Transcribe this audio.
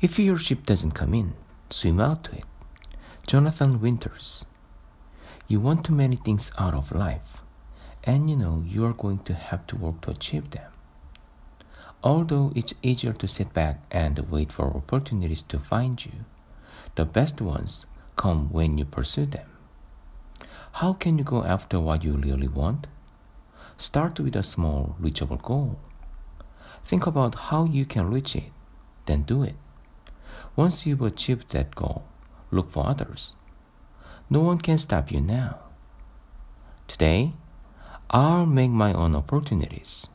If your ship doesn't come in, swim out to it. Jonathan Winters. You want too many things out of life, and you know you are going to have to work to achieve them. Although it's easier to sit back and wait for opportunities to find you, the best ones come when you pursue them. How can you go after what you really want? Start with a small, reachable goal. Think about how you can reach it, then do it. Once you've achieved that goal, look for others. No one can stop you now. Today, I'll make my own opportunities.